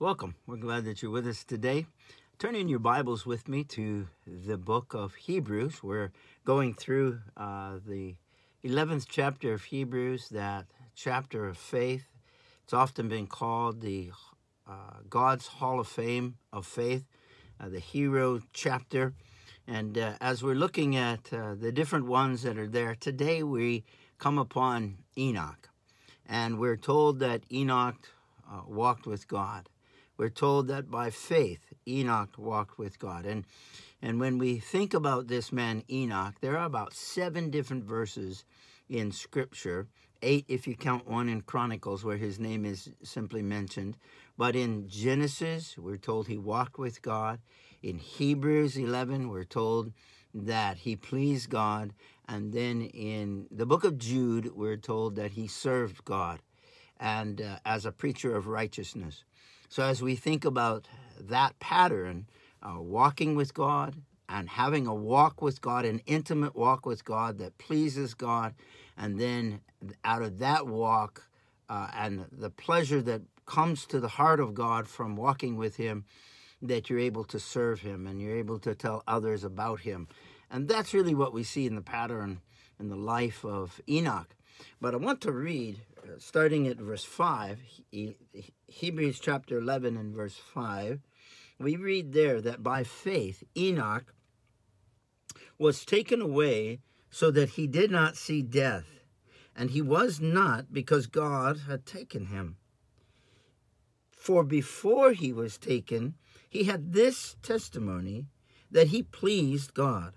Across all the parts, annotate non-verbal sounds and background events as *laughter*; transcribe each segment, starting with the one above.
Welcome. We're glad that you're with us today. Turn in your Bibles with me to the book of Hebrews. We're going through uh, the 11th chapter of Hebrews, that chapter of faith. It's often been called the uh, God's Hall of Fame of Faith, uh, the hero chapter. And uh, as we're looking at uh, the different ones that are there, today we come upon Enoch. And we're told that Enoch uh, walked with God we're told that by faith Enoch walked with God. And, and when we think about this man Enoch, there are about seven different verses in Scripture, eight if you count one in Chronicles where his name is simply mentioned. But in Genesis, we're told he walked with God. In Hebrews 11, we're told that he pleased God. And then in the book of Jude, we're told that he served God and uh, as a preacher of righteousness. So as we think about that pattern, uh, walking with God and having a walk with God, an intimate walk with God that pleases God, and then out of that walk uh, and the pleasure that comes to the heart of God from walking with Him, that you're able to serve Him and you're able to tell others about Him. And that's really what we see in the pattern in the life of Enoch. But I want to read, starting at verse 5, Hebrews chapter 11 and verse 5, we read there that by faith Enoch was taken away so that he did not see death, and he was not because God had taken him. For before he was taken, he had this testimony that he pleased God.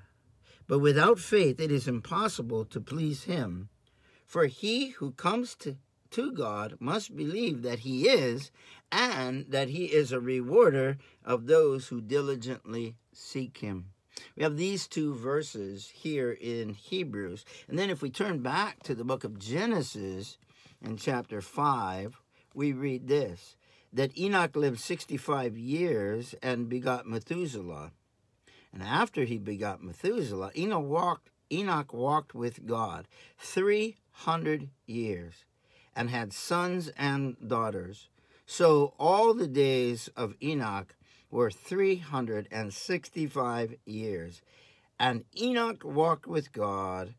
But without faith it is impossible to please him. For he who comes to to God must believe that he is, and that he is a rewarder of those who diligently seek him. We have these two verses here in Hebrews. And then if we turn back to the book of Genesis in chapter 5, we read this that Enoch lived 65 years and begot Methuselah. And after he begot Methuselah, Enoch walked, Enoch walked with God 300 years and had sons and daughters. So all the days of Enoch were 365 years. And Enoch walked with God,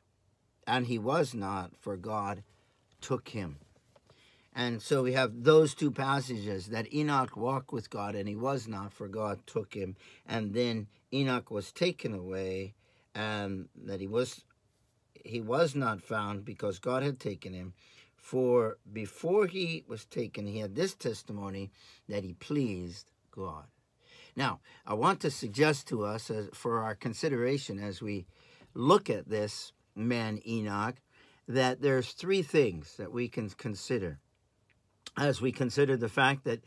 and he was not, for God took him. And so we have those two passages that Enoch walked with God and he was not, for God took him. And then Enoch was taken away, and that he was he was not found because God had taken him. For before he was taken, he had this testimony that he pleased God. Now, I want to suggest to us for our consideration as we look at this man Enoch that there's three things that we can consider as we consider the fact that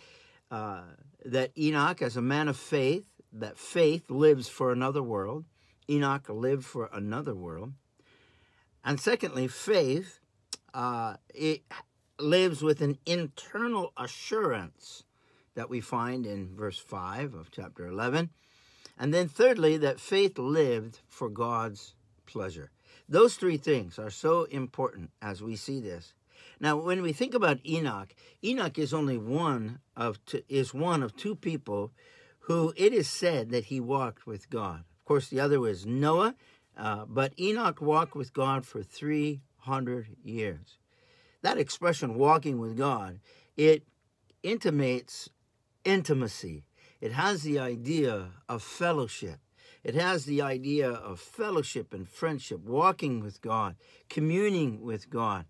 uh, that Enoch, as a man of faith, that faith lives for another world. Enoch lived for another world. And secondly, faith uh, it lives with an internal assurance that we find in verse 5 of chapter 11. And then, thirdly, that faith lived for God's pleasure. Those three things are so important as we see this. Now, when we think about Enoch, Enoch is only one of two, is one of two people who it is said that he walked with God. Of course, the other was Noah, uh, but Enoch walked with God for three hundred years. That expression, walking with God, it intimates intimacy. It has the idea of fellowship. It has the idea of fellowship and friendship, walking with God, communing with God.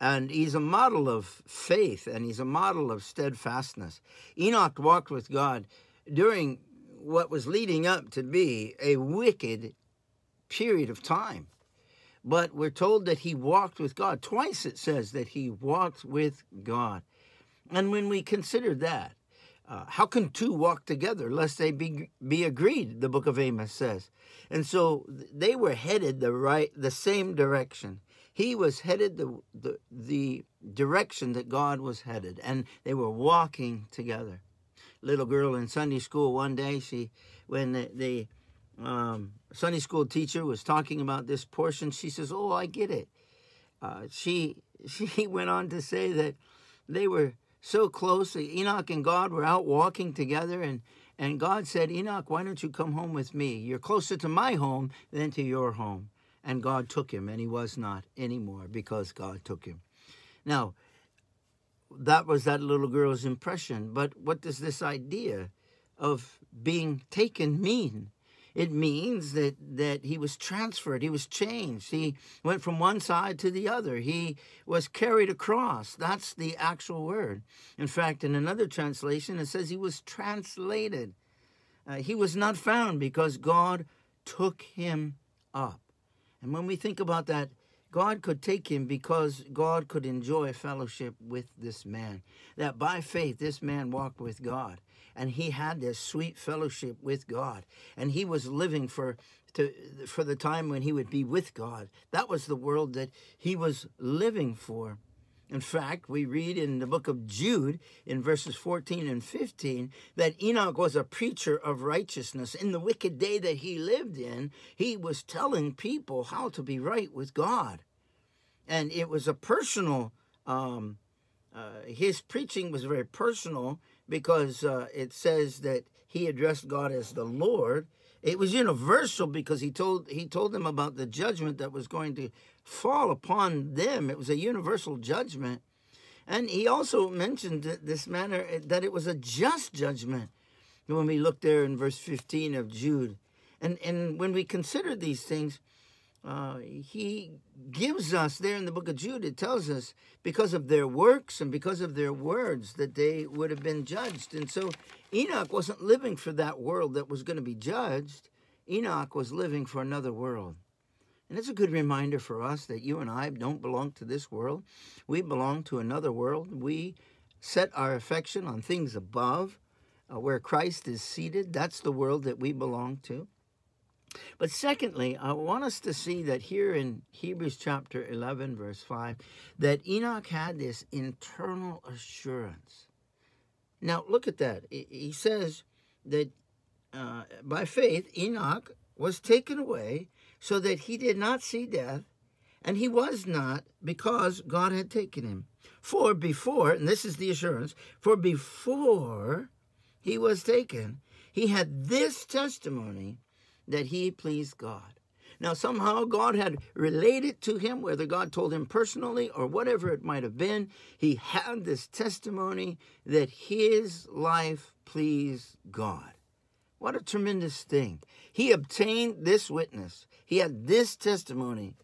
And he's a model of faith and he's a model of steadfastness. Enoch walked with God during what was leading up to be a wicked period of time but we're told that he walked with God. Twice it says that he walked with God. And when we consider that, uh, how can two walk together lest they be, be agreed, the book of Amos says. And so they were headed the right, the same direction. He was headed the, the, the direction that God was headed, and they were walking together. Little girl in Sunday school one day, she, when the, the um, Sunday school teacher was talking about this portion. She says, "Oh, I get it." Uh, she *laughs* she went on to say that they were so close. Enoch and God were out walking together, and, and God said, Enoch, why don't you come home with me? You're closer to my home than to your home. And God took him, and he was not anymore because God took him. Now, that was that little girl's impression. But what does this idea of being taken mean? It means that, that he was transferred, he was changed. He went from one side to the other. He was carried across. That's the actual word. In fact, in another translation, it says he was translated. Uh, he was not found because God took him up. And when we think about that, God could take him because God could enjoy fellowship with this man. That by faith, this man walked with God and he had this sweet fellowship with God, and he was living for to, for the time when he would be with God. That was the world that he was living for. In fact, we read in the book of Jude, in verses 14 and 15, that Enoch was a preacher of righteousness. In the wicked day that he lived in, he was telling people how to be right with God. And it was a personal, um, uh, his preaching was very personal because uh, it says that he addressed God as the Lord. It was universal because he told he told them about the judgment that was going to fall upon them. It was a universal judgment, and he also mentioned this manner that it was a just judgment. When we look there in verse fifteen of Jude, and and when we consider these things, uh, he gives us there in the book of Jude, it tells us because of their works and because of their words that they would have been judged. And so Enoch wasn't living for that world that was going to be judged. Enoch was living for another world. And it's a good reminder for us that you and I don't belong to this world. We belong to another world. We set our affection on things above, uh, where Christ is seated. That's the world that we belong to. But secondly, I want us to see that here in Hebrews chapter 11, verse 5, that Enoch had this internal assurance. Now, look at that. He says that uh, by faith, Enoch was taken away so that he did not see death, and he was not because God had taken him. For before, and this is the assurance, for before he was taken, he had this testimony that he pleased God. Now, somehow God had related to him, whether God told him personally or whatever it might have been, he had this testimony that his life pleased God. What a tremendous thing. He obtained this witness, he had this testimony.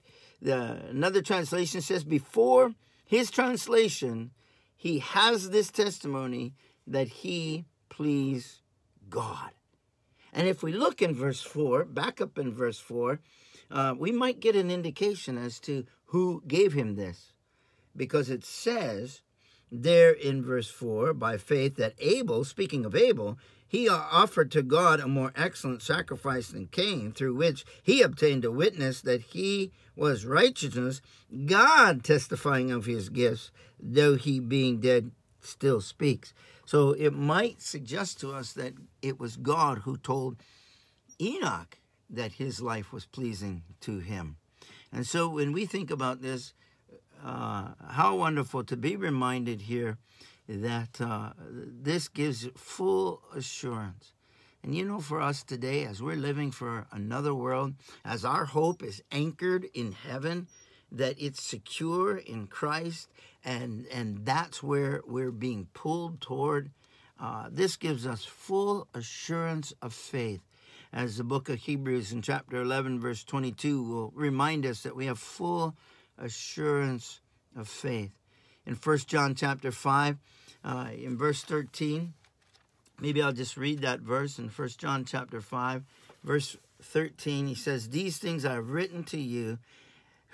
The, another translation says, before his translation, he has this testimony that he pleased God. And if we look in verse 4, back up in verse 4, uh, we might get an indication as to who gave him this. Because it says there in verse 4, by faith, that Abel, speaking of Abel, he offered to God a more excellent sacrifice than Cain, through which he obtained a witness that he was righteousness, God testifying of his gifts, though he being dead still speaks. So it might suggest to us that it was God who told Enoch that his life was pleasing to him. And so when we think about this, uh, how wonderful to be reminded here that uh, this gives full assurance. And you know, for us today, as we're living for another world, as our hope is anchored in heaven, that it's secure in Christ, and and that's where we're being pulled toward. Uh, this gives us full assurance of faith, as the book of Hebrews in chapter 11, verse 22 will remind us that we have full assurance of faith. In 1 John chapter 5, uh, in verse 13, maybe I'll just read that verse in 1 John chapter 5, verse 13. He says, These things I have written to you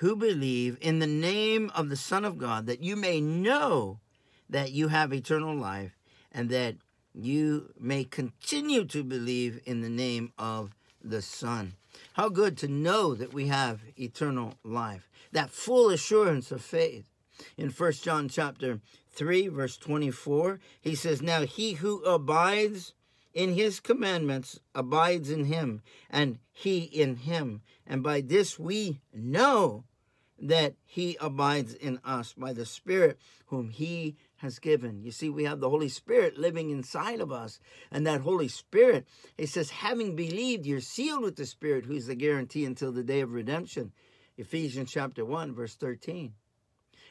who believe in the name of the Son of God, that you may know that you have eternal life and that you may continue to believe in the name of the Son. How good to know that we have eternal life, that full assurance of faith. In 1 John chapter 3 verse 24, he says, "Now he who abides in his commandments abides in him, and he in him, and by this we know that he abides in us by the Spirit whom he has given. You see, we have the Holy Spirit living inside of us. And that Holy Spirit, it says, having believed, you're sealed with the Spirit, who's the guarantee until the day of redemption. Ephesians chapter 1, verse 13.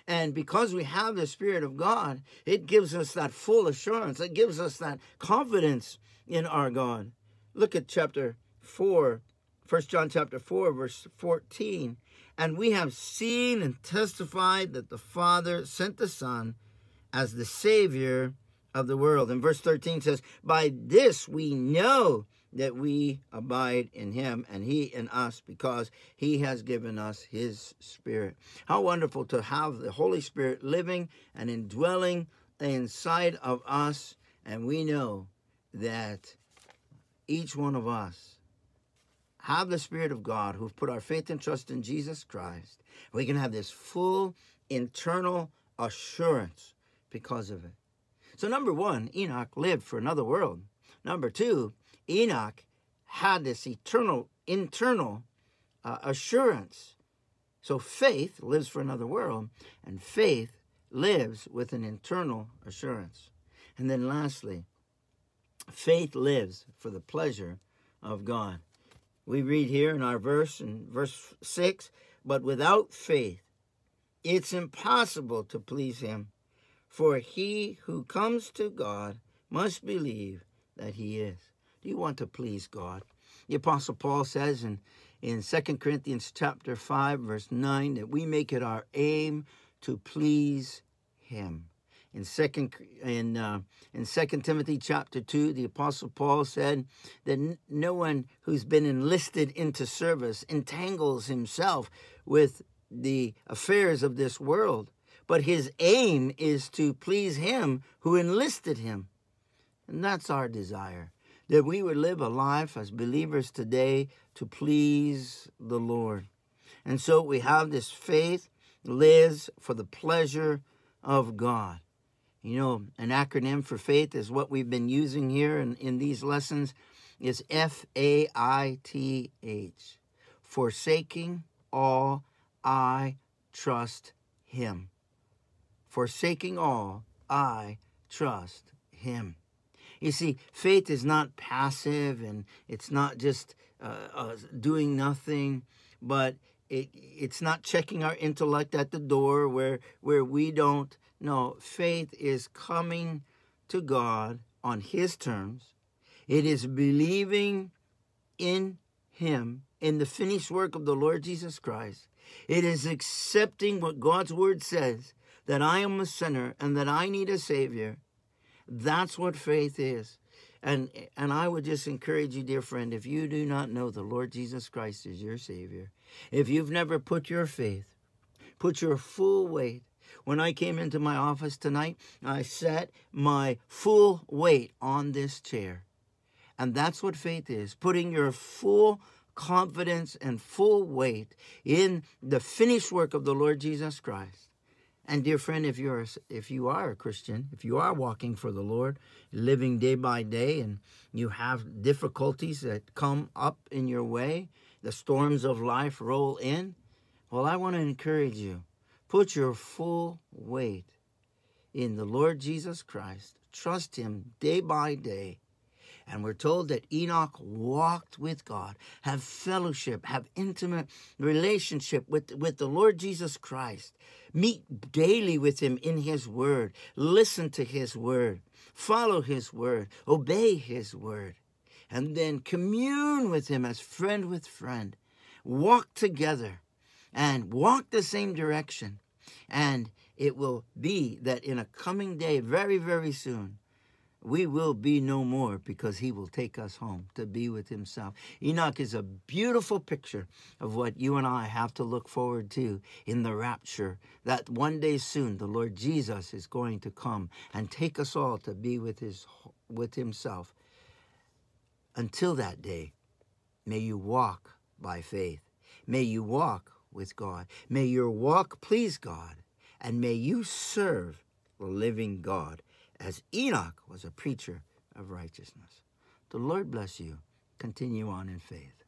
And because we have the Spirit of God, it gives us that full assurance. It gives us that confidence in our God. Look at chapter 4, 1 John chapter 4, verse 14. And we have seen and testified that the Father sent the Son as the Savior of the world. And verse 13 says, By this we know that we abide in him and he in us because he has given us his spirit. How wonderful to have the Holy Spirit living and indwelling inside of us. And we know that each one of us have the Spirit of God who've put our faith and trust in Jesus Christ. We can have this full internal assurance because of it. So, number one, Enoch lived for another world. Number two, Enoch had this eternal, internal uh, assurance. So, faith lives for another world, and faith lives with an internal assurance. And then, lastly, faith lives for the pleasure of God. We read here in our verse, in verse 6 But without faith, it's impossible to please Him. For he who comes to God must believe that he is. Do you want to please God? The Apostle Paul says in, in 2 Corinthians chapter 5, verse 9, that we make it our aim to please him. In second in uh, in Second Timothy chapter two, the Apostle Paul said that no one who's been enlisted into service entangles himself with the affairs of this world, but his aim is to please him who enlisted him. And that's our desire that we would live a life as believers today to please the Lord. And so we have this faith lives for the pleasure of God. You know, an acronym for faith is what we've been using here in, in these lessons is F A I T H. Forsaking all, I trust him. Forsaking all, I trust him. You see, faith is not passive and it's not just uh, uh, doing nothing, but it, it's not checking our intellect at the door where, where we don't. No, faith is coming to God on His terms. It is believing in Him, in the finished work of the Lord Jesus Christ. It is accepting what God's Word says that I am a sinner and that I need a Savior. That's what faith is. And, and I would just encourage you, dear friend, if you do not know the Lord Jesus Christ is your Savior, if you've never put your faith, put your full weight. When I came into my office tonight, I set my full weight on this chair. And that's what faith is putting your full confidence and full weight in the finished work of the Lord Jesus Christ. And dear friend, if you're if you are a Christian, if you are walking for the Lord, living day by day, and you have difficulties that come up in your way, the storms of life roll in, well, I want to encourage you. Put your full weight in the Lord Jesus Christ. Trust Him day by day. And we're told that Enoch walked with God, have fellowship, have intimate relationship with, with the Lord Jesus Christ, meet daily with him in his word, listen to his word, follow his word, obey his word, and then commune with him as friend with friend, walk together and walk the same direction. And it will be that in a coming day, very, very soon, we will be no more because he will take us home to be with himself. Enoch is a beautiful picture of what you and I have to look forward to in the rapture. That one day soon the Lord Jesus is going to come and take us all to be with his with himself. Until that day, may you walk by faith. May you walk with God. May your walk please God. And may you serve the living God as Enoch was a preacher of righteousness. The Lord bless you. Continue on in faith.